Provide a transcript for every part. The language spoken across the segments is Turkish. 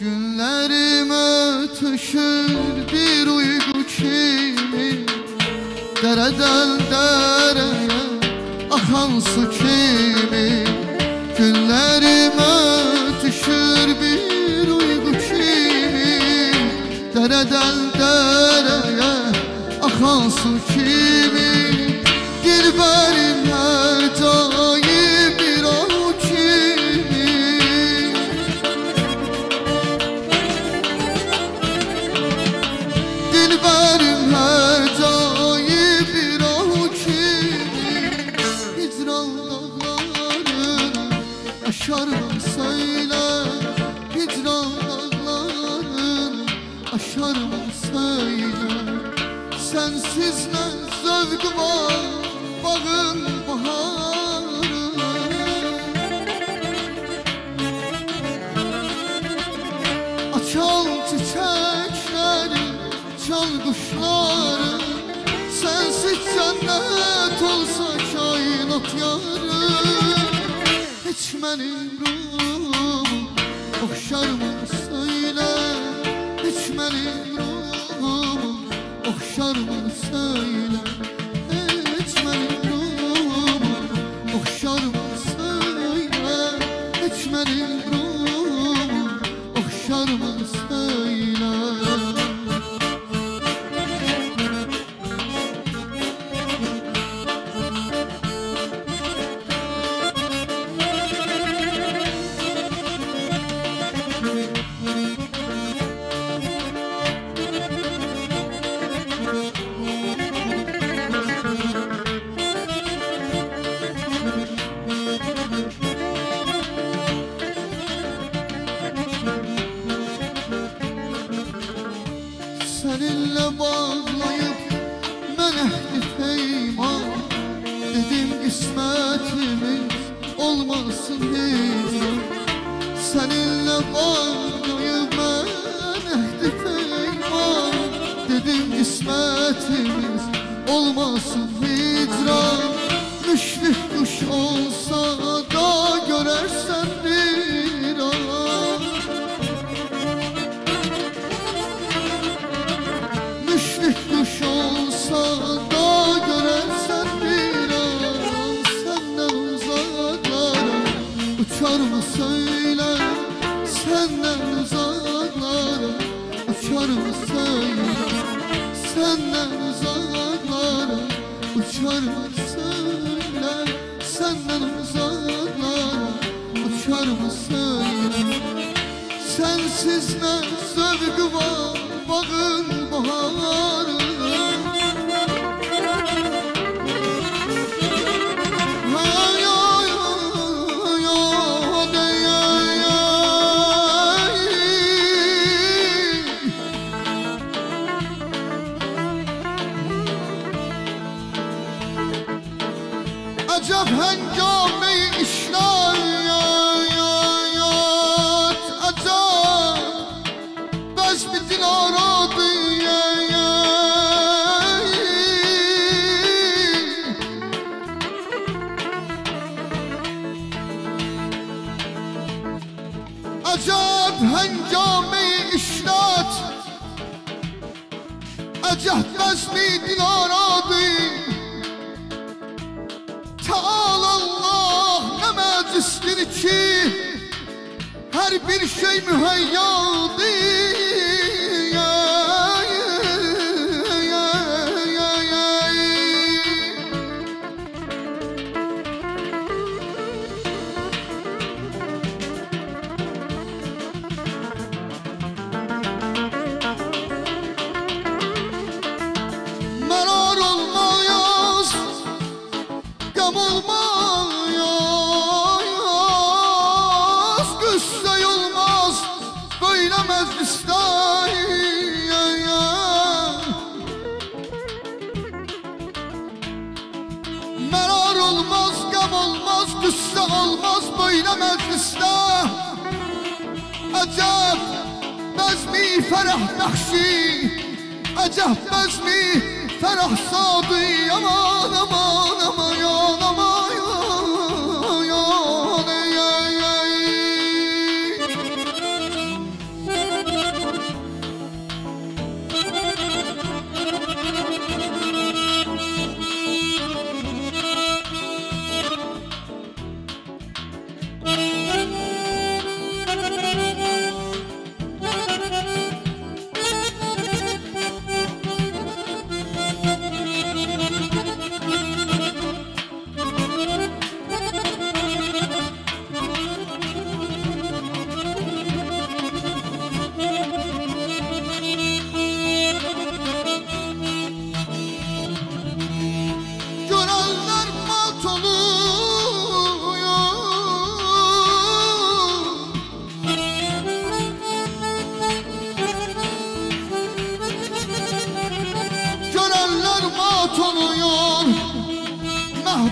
Günlerim ötüşür bir uyku kimi Dereden dereye akan su kimi Günlerim ötüşür bir uyku kimi Dereden dereye akan su kimi zevk var bağın baharı. Açan çiçekleri, çal kuşları. Sensiz cennet olsa kainat yarı. Hiç ruhum okşar mı söyle? Hiç ruhum okşar mı söyle Hiç Seninle bağlayıp menehli peyman Dedim kısmetimiz olmasın hiç Seninle bağlayıp menehli peyman Dedim kısmetimiz olmasın mı söyle Senden uzaklara uçar mı söyle Senden uzaklara uçar mı söyle Senden uzaklara uçar mı söyle Sensiz ne zevk var bağın Beş bir dinar adı ya ya Acep hengame işlet Acep beş bir dinar adı Teal Allah ne meclistir ki Her bir şey müheyyadır مردم از اسلام. عجب بزمی فرح بخشی. عجب بزمی فرح صادی امان امان.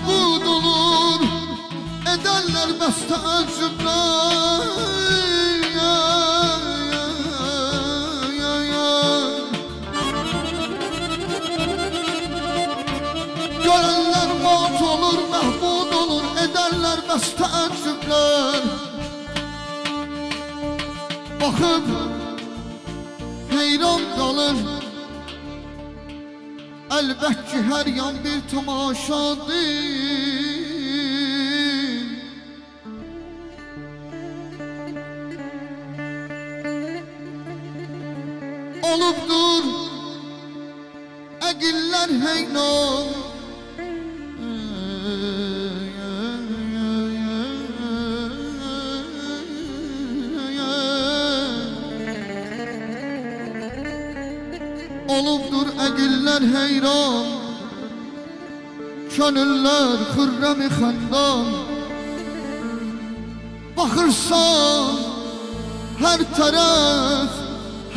umut olur Ederler bestacımla Görenler mut olur, mahmud olur Ederler bestacımlar Bakıp heyran kalır. Əlbət ki, hər yan bir tamaşadır. Olubdur əqillər heyran Olubdur əqillər heyran. Könüllər xürrəmi xəndan Baxırsan hər tərəf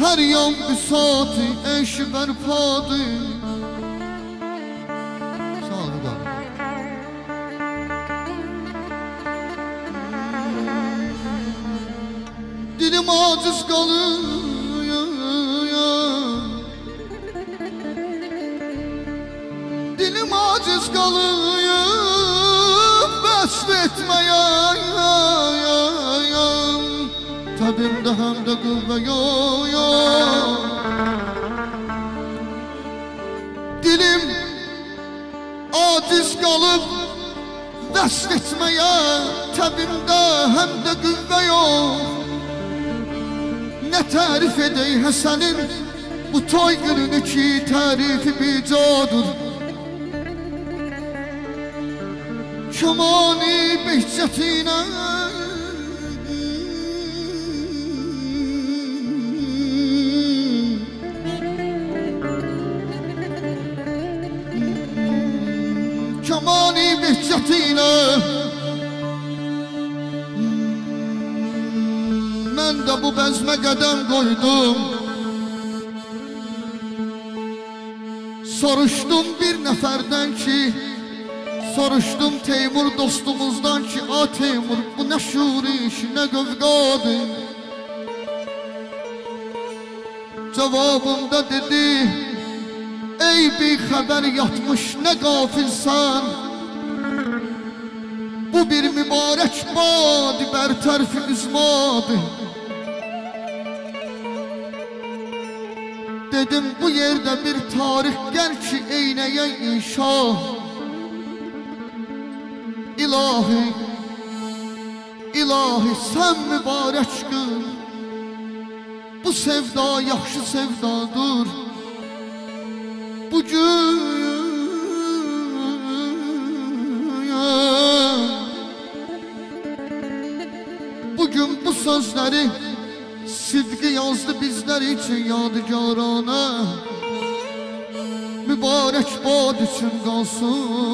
Hər yan bisatı eş bərpadır. Dilim aciz kalıyor aciz kalıyor Besletmeye Tabimde hem de kuvve Dilim aciz kalıp təbimdə həm də qüvvə yox Ne tarif edey Həsənin bu toy gününü ki tarifi bicadır کمانی بهجتی کمانی بهجتی من da bu bezme gedem koydum Soruştum bir neferden ki Soruşdum Teymur dostumuzdan ki A Teymur bu nə şur iş, nə qövqadır Cavabımda dedi Ey bir xəbər yatmış nə qafilsən? Bu bir mübarək badi bər tərfi üzmadır Dedim bu yerdə bir tarix gəl ki eynəyə inşa İlahi, ilahi sən mübarək qıl Bu sevda yaxşı sevdadır. Bugün Bugün bu sözleri Sidqi yazdı bizler için yadigarana Mübarek bad için qalsın